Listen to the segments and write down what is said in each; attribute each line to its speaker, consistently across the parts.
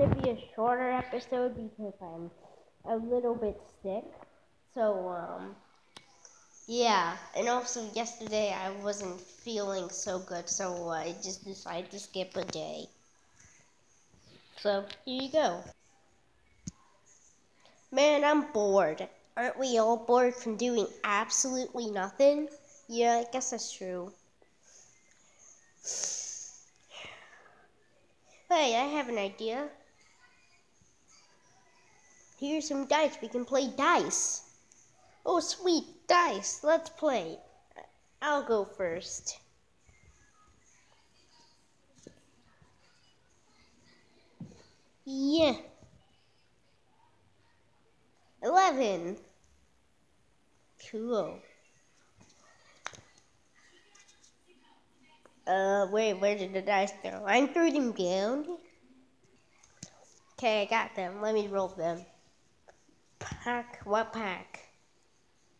Speaker 1: gonna be a shorter episode because I'm a little bit sick. So, um, yeah. And also, yesterday I wasn't feeling so good, so I just decided to skip a day. So, here you go. Man, I'm bored. Aren't we all bored from doing absolutely nothing? Yeah, I guess that's true. Hey, I have an idea. Here's some dice. We can play dice. Oh, sweet, dice. Let's play. I'll go first. Yeah. Eleven. Cool. Uh, wait, where did the dice go? I threw them down. Okay, I got them. Let me roll them. Pack, what pack?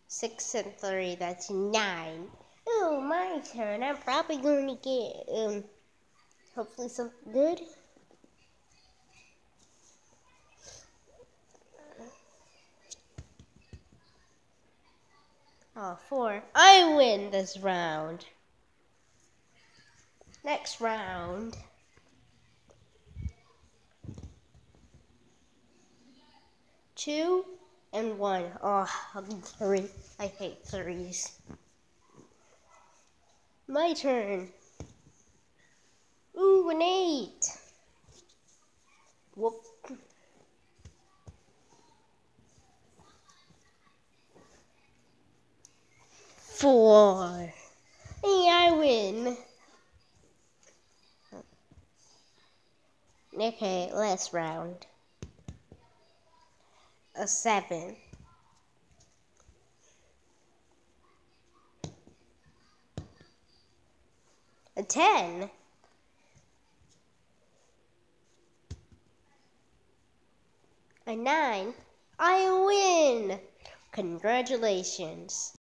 Speaker 1: Six and three, that's nine. Oh, my turn. I'm probably going to get, um, hopefully something good. Oh, four. I win this round. Next round. Two and one. Oh, three. I hate threes. My turn. Ooh, an eight. Whoop. Four. Yeah, I win. Okay, last round. A seven. A ten. A nine. I win! Congratulations.